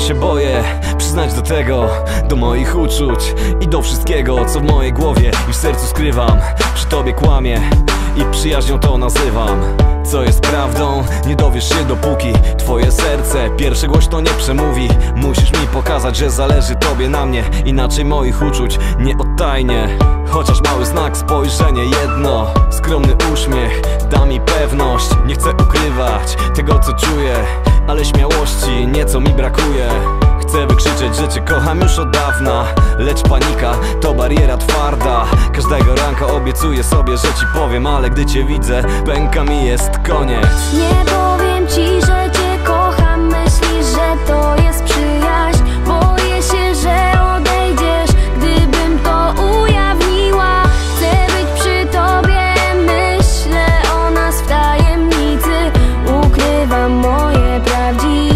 się boję przyznać do tego Do moich uczuć i do wszystkiego Co w mojej głowie i w sercu skrywam. Przy tobie kłamię i przyjaźnią to nazywam. Co jest prawdą, nie dowiesz się dopóki Twoje serce pierwsze głośno nie przemówi. Musisz mi pokazać, że zależy tobie na mnie Inaczej moich uczuć nie odtajnie. Chociaż mały znak, spojrzenie jedno Skromny uśmiech da mi pewność. Nie chcę ukrywać tego co czuję Ale mi brakuje. Chcę wykrzyczeć, że cię kocham już od dawna. Lecz panika to bariera twarda. Każdego ranka obiecuję sobie, że ci powiem Ale gdy cię widzę, pęka mi jest koniec. Nie powiem ci, że cię kocham. Myślisz, że to jest przyjaźń? Boję się, że odejdziesz Gdybym to ujawniła. Chcę być przy tobie. Myślę o nas w tajemnicy. Ukrywam moje prawdziwe